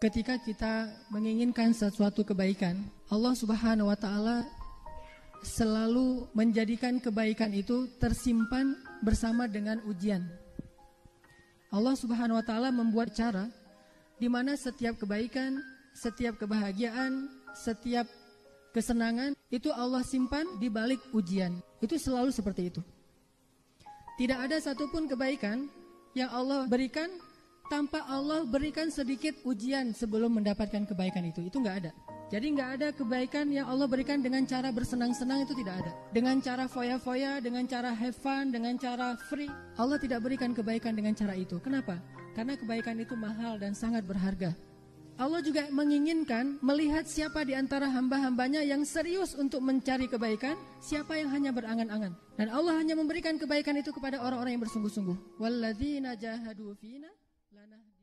ketika kita menginginkan sesuatu kebaikan, Allah Subhanahu wa taala selalu menjadikan kebaikan itu tersimpan bersama dengan ujian. Allah Subhanahu wa taala membuat cara di mana setiap kebaikan, setiap kebahagiaan, setiap kesenangan itu Allah simpan di balik ujian. Itu selalu seperti itu. Tidak ada satupun kebaikan yang Allah berikan tanpa Allah berikan sedikit ujian sebelum mendapatkan kebaikan itu. Itu nggak ada. Jadi nggak ada kebaikan yang Allah berikan dengan cara bersenang-senang itu tidak ada. Dengan cara foya-foya, dengan cara have fun, dengan cara free. Allah tidak berikan kebaikan dengan cara itu. Kenapa? Karena kebaikan itu mahal dan sangat berharga. Allah juga menginginkan melihat siapa di antara hamba-hambanya yang serius untuk mencari kebaikan, siapa yang hanya berangan-angan. Dan Allah hanya memberikan kebaikan itu kepada orang-orang yang bersungguh-sungguh. Walladzina jahadu fina لنا